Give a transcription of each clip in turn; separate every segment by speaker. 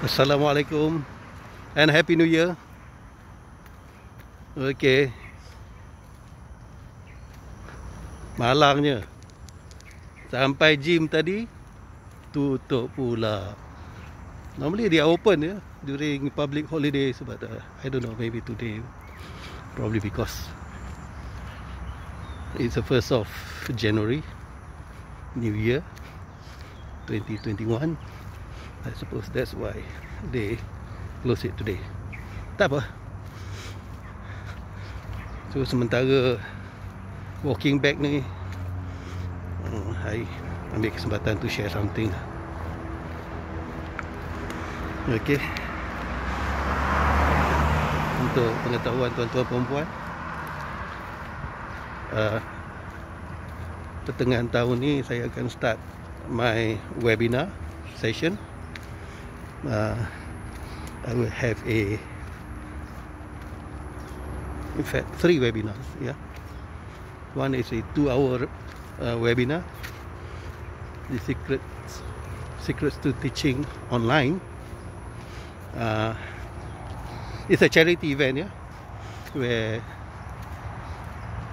Speaker 1: Assalamualaikum and Happy New Year. Okay. Malangnya. Sampai gym tadi tutup pula. Normally are open ya during public holidays but uh, I don't know maybe today probably because it's the first of January New Year 2021 I suppose that's why they close it today. Tak apa. So sementara walking back ni uh, I ambil kesempatan tu share something. Okay. Untuk pengetahuan tuan-tuan perempuan uh, Pertengahan tahun ni saya akan start my webinar session uh, I will have a in fact three webinars yeah. One is a two hour uh, webinar. The secrets secrets to teaching online. Uh, it's a charity event yeah where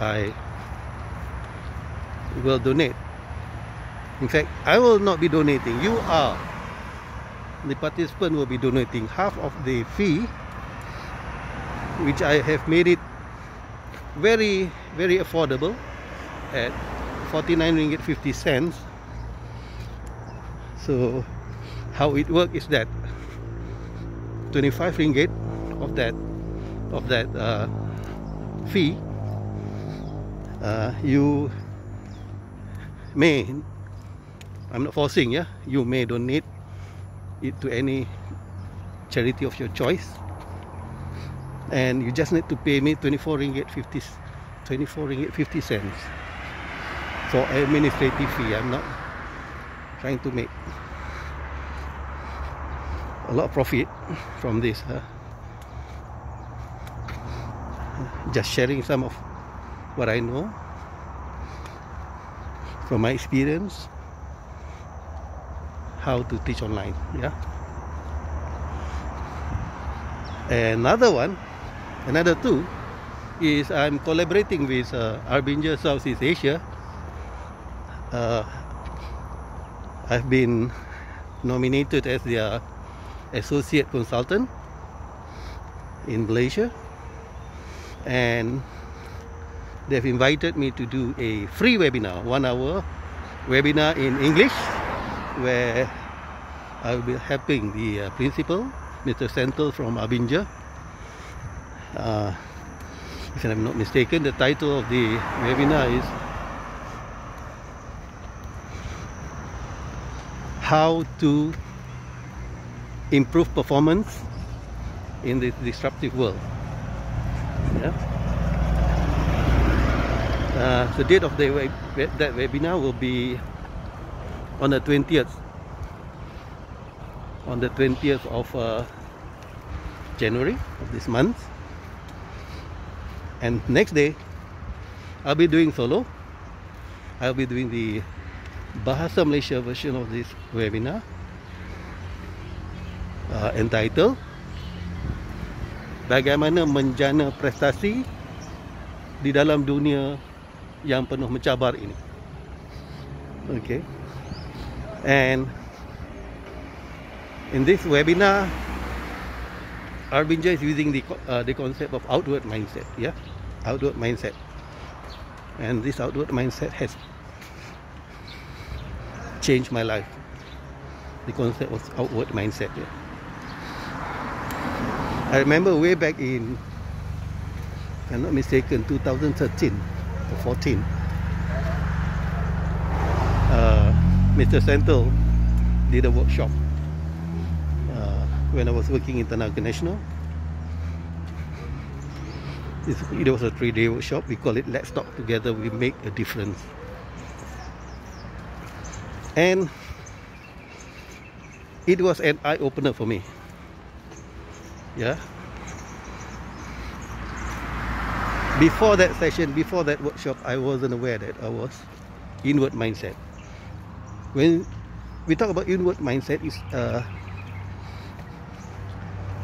Speaker 1: I will donate. In fact I will not be donating. You are the participant will be donating half of the fee which I have made it very very affordable at 49 ringgit 50 cents. So how it works is that 25 ringgit of that of that uh, fee uh, you may I'm not forcing yeah? You may donate it to any charity of your choice and you just need to pay me 24 ringgit 50 24 ringgit 50 cents for administrative fee I'm not trying to make a lot of profit from this huh? just sharing some of what I know from my experience how to teach online yeah. Another one another two is I'm collaborating with uh, Arbinger Southeast Asia. Uh, I've been nominated as their associate consultant in Malaysia. And they've invited me to do a free webinar one hour webinar in English where I will be helping the uh, principal, Mr. Senthil from Arbinger. Uh, if I'm not mistaken, the title of the webinar is How to Improve Performance in the Disruptive World. Yeah. Uh, the date of the web that webinar will be on the 20th on the 20th of uh, January of this month and next day I'll be doing solo I'll be doing the Bahasa Malaysia version of this webinar uh, entitled Bagaimana Menjana Prestasi di dalam dunia yang penuh mencabar ini. Okay. And in this webinar, Arbinger is using the uh, the concept of outward mindset. Yeah, outward mindset, and this outward mindset has changed my life. The concept of outward mindset. Yeah. I remember way back in, if I'm not mistaken, 2013 or 14. Mr. Senthil did a workshop uh, when I was working in Tenaga Nasional. It was a three-day workshop. We call it Let's Talk Together, We Make a Difference. And it was an eye-opener for me. Yeah. Before that session, before that workshop, I wasn't aware that I was inward mindset when we talk about inward mindset is uh,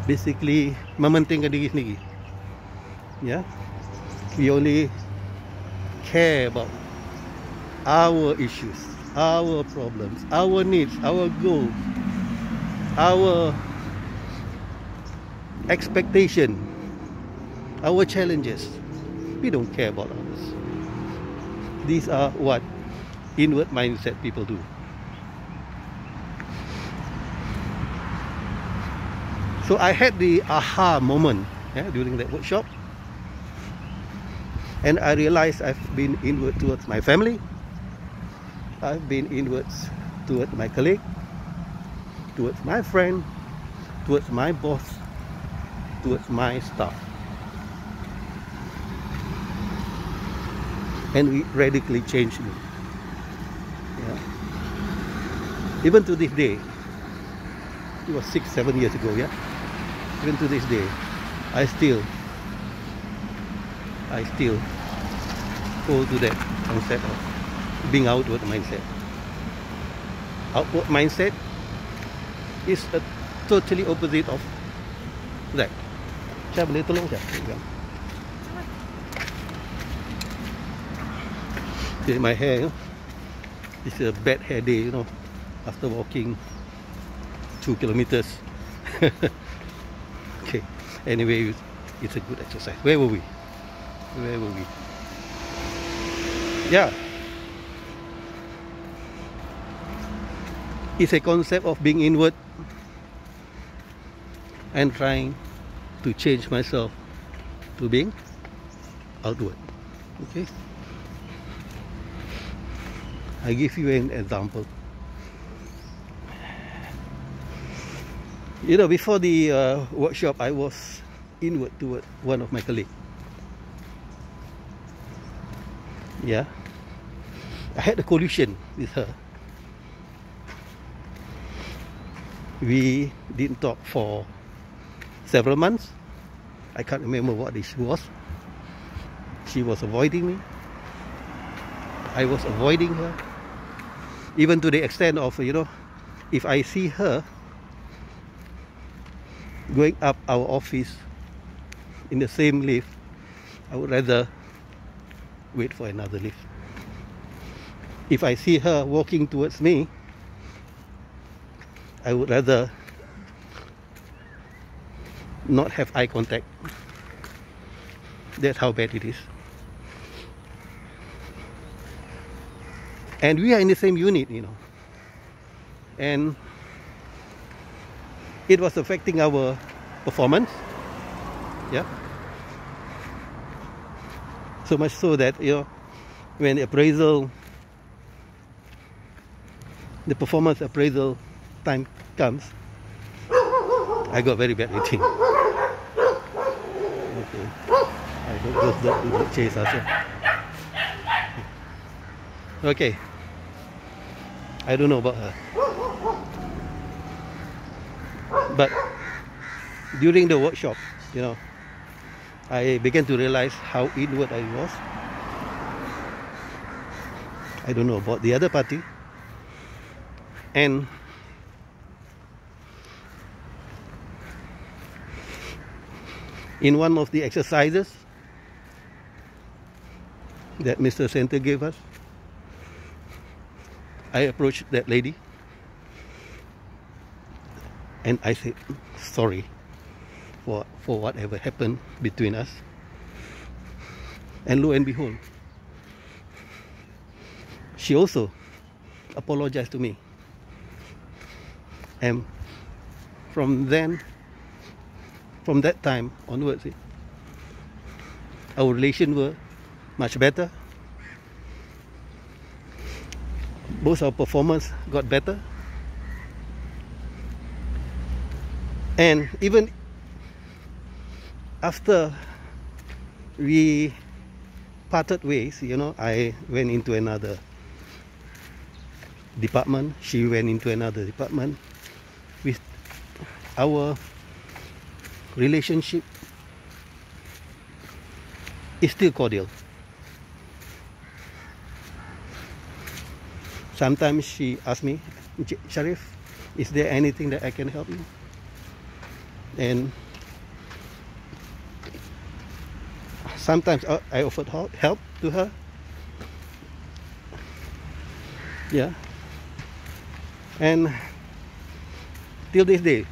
Speaker 1: basically mementingkan diri sendiri. Yeah we only care about our issues our problems our needs our goals our expectation our challenges. We don't care about others. These are what inward mindset people do So I had the aha moment yeah, during that workshop. And I realized I've been inward towards my family. I've been inwards towards my colleague, towards my friend, towards my boss, towards my staff. And it radically changed me. Yeah. Even to this day, it was six, seven years ago, yeah even to this day. I still I still hold to that concept of being outward mindset. Outward mindset is a totally opposite of that. Saya boleh tolong saya See my hair you know, it's a bad hair day you know after walking two kilometers. okay anyway it's a good exercise. Where were we? Where were we? Yeah. It's a concept of being inward and trying to change myself to being outward. Okay? I give you an example You know, before the uh, workshop, I was inward toward one of my colleagues. Yeah. I had a collision with her. We didn't talk for several months. I can't remember what this was. She was avoiding me. I was avoiding her. Even to the extent of, you know, if I see her, going up our office in the same lift, I would rather wait for another lift. If I see her walking towards me, I would rather not have eye contact. That's how bad it is. And we are in the same unit, you know. And it was affecting our performance. Yeah. So much so that you know when the appraisal the performance appraisal time comes I got very bad rating okay. I hope those dogs not chase us okay. I don't know about her but during the workshop you know I began to realize how inward I was I don't know about the other party and in one of the exercises that Mr. Senthil gave us I approached that lady and I said sorry for for whatever happened between us. And lo and behold she also apologized to me. And from then from that time onwards our relation were much better. Both our performance got better and even after we parted ways you know I went into another department. She went into another department with our relationship is still cordial. Sometimes she asks me Sharif is there anything that I can help you and sometimes uh, I offered help to her. Yeah. And till this day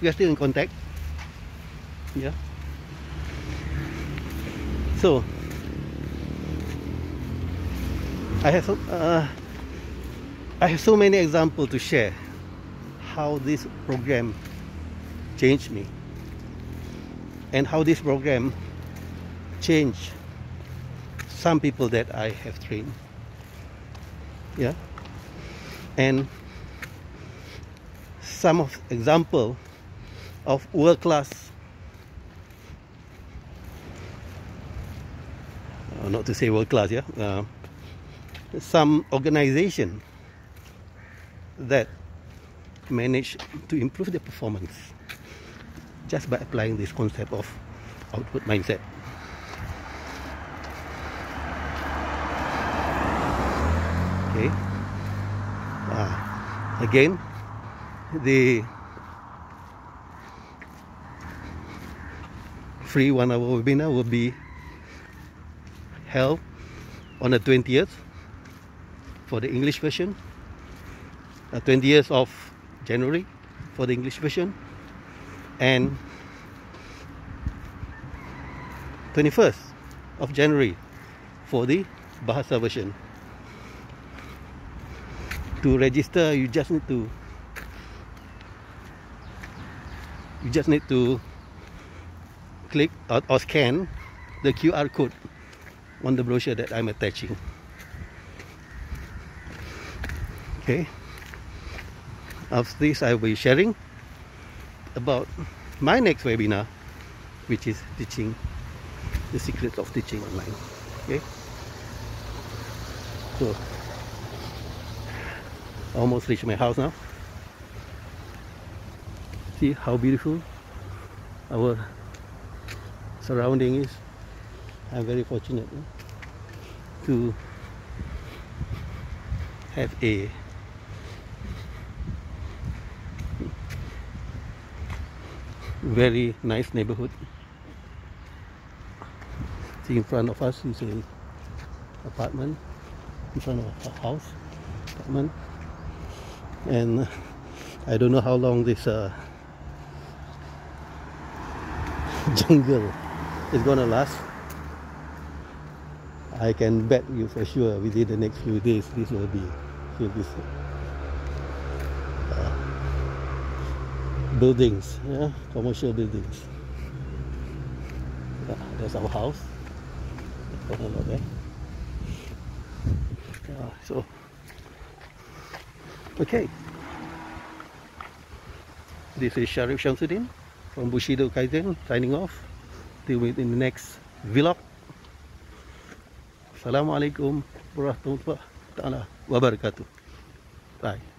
Speaker 1: we are still in contact. Yeah. So I have so, uh, I have so many examples to share how this program changed me. And how this program changed some people that I have trained. Yeah? And some of example of world class uh, not to say world class yeah? Uh, some organization that manage to improve their performance just by applying this concept of outward mindset. Okay. Uh, again the free one hour webinar will be held on the 20th for the English version the 20th of January for the English version and 21st of January for the Bahasa version. To register you just need to you just need to click or, or scan the QR code on the brochure that I'm attaching. Okay. After this I will be sharing about my next webinar which is teaching the secrets of teaching online okay? So almost reached my house now. See how beautiful our surrounding is? I'm very fortunate eh, to have a very nice neighborhood. See in front of us is a apartment in front of a house apartment. And I don't know how long this uh, jungle is gonna last. I can bet you for sure within the next few days this will be will be buildings yeah commercial buildings yeah, there's our house there. Yeah, so Okay. This is Sharif Shamsuddin from Bushido Kaizen signing off. Till meet in the next vlog. Assalamualaikum warahmatullahi wabarakatuh. Bye.